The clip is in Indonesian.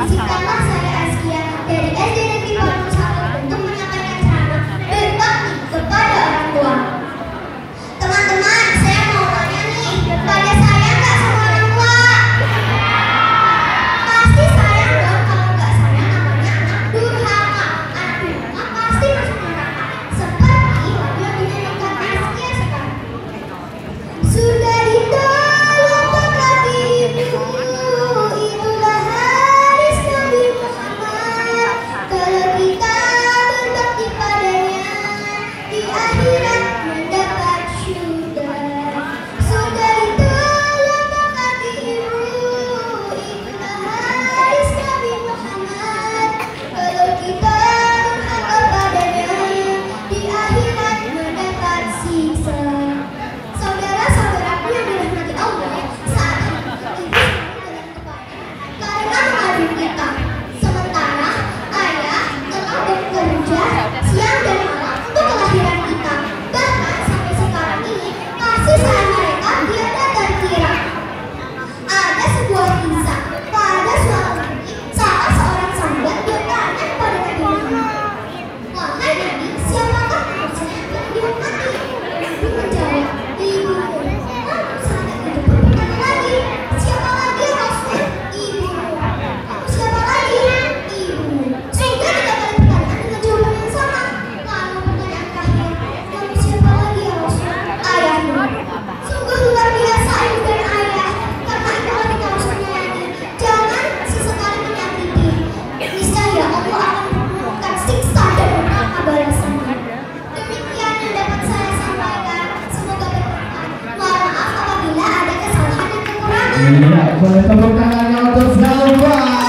감사 합. Iya, boleh tepuk tangannya untuk Zalfa.